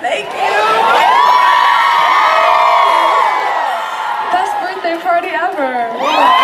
Thank you. Best birthday party ever.